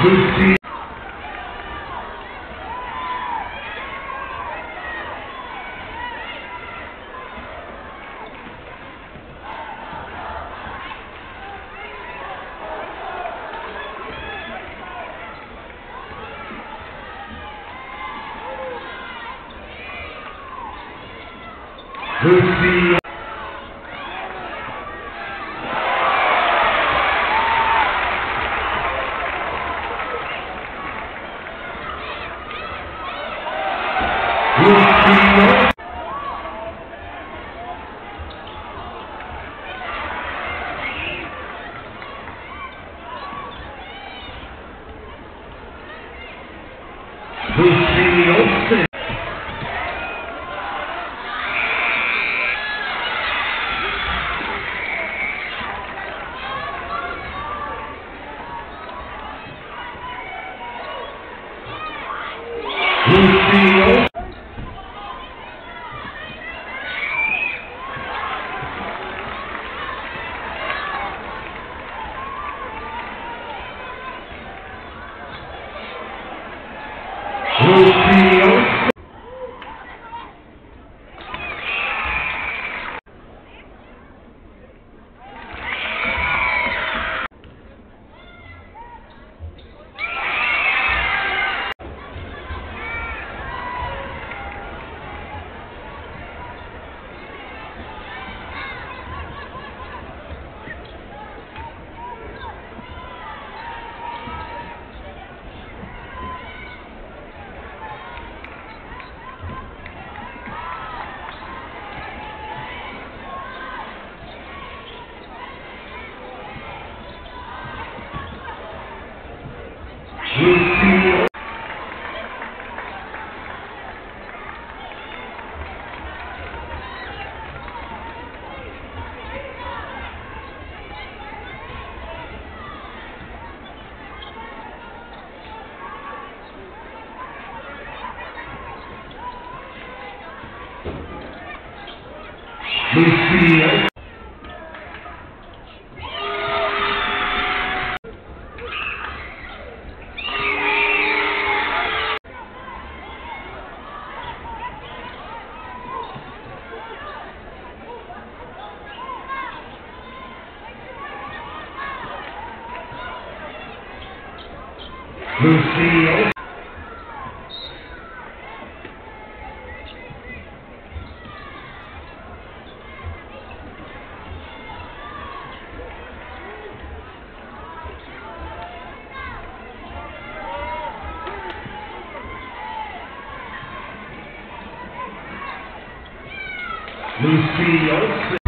Lucy. Lucy. Lucy. Lucy. Lucy Olsen. Lucy Olsen.